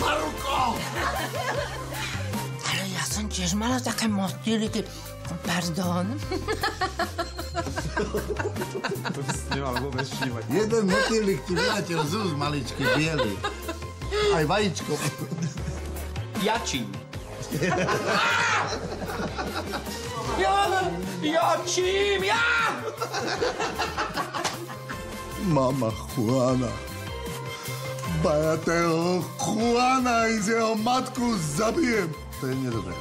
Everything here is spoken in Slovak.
Paruko! Ale ja som tiež mala také motýliky. Pardon. To by si nemal vôbec všímať. Jeden motýlik ti vyletel z úst, maličký, biely. Aj vajíčko. Jačím. Jocimia! Mama Juana. Bajateo Juana i z jego matku zabiję. To jest niedobre.